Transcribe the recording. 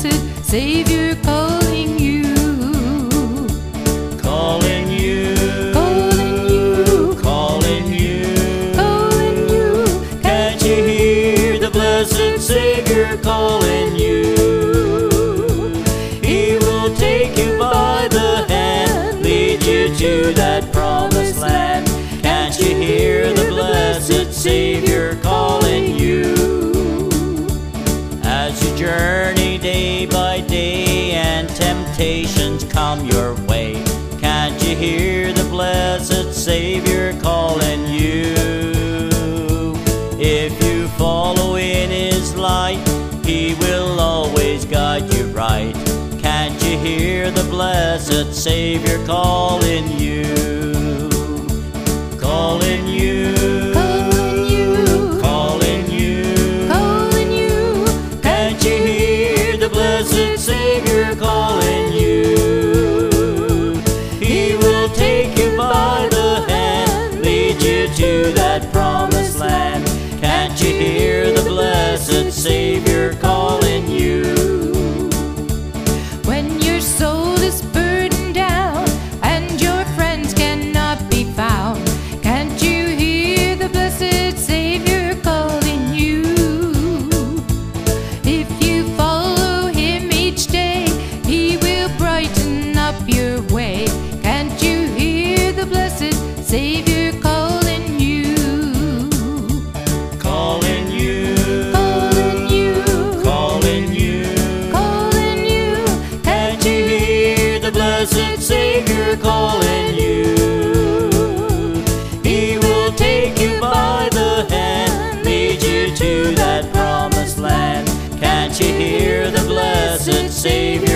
Savior calling you. Calling you. Calling you. Calling you. Calling you. Can't you hear the blessed Savior calling you? He will take you by the hand, lead you to that promised land. Can't you hear the blessed Savior As you journey day by day and temptations come your way, can't you hear the blessed Savior calling you? If you follow in His light, He will always guide you right. Can't you hear the blessed Savior calling you? Calling you. Savior calling you? He will take you by the hand, lead you to that promised land. Can't you hear the blessed Savior Savior calling you? Calling you. Calling you. Calling you. Calling you. Can't you hear the blessed Savior calling you? He will take you by the hand, lead you to that promised land. Can't you hear the blessed Savior